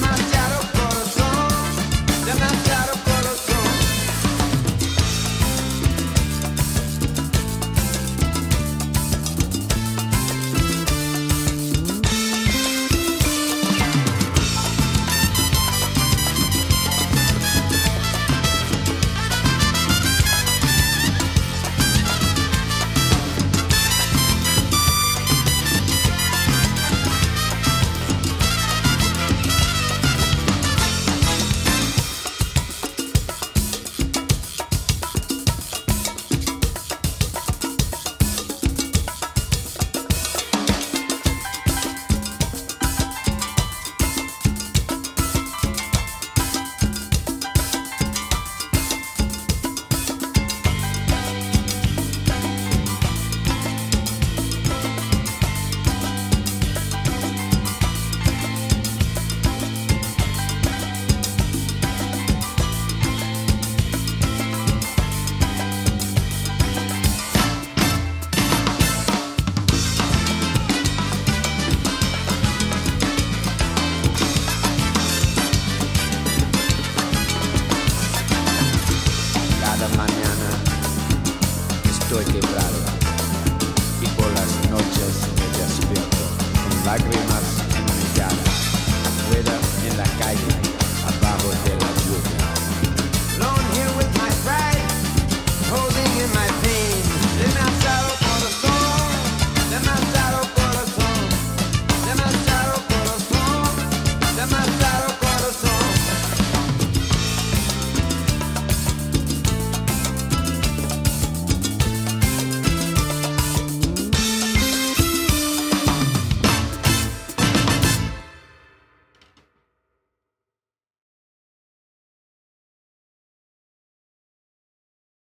my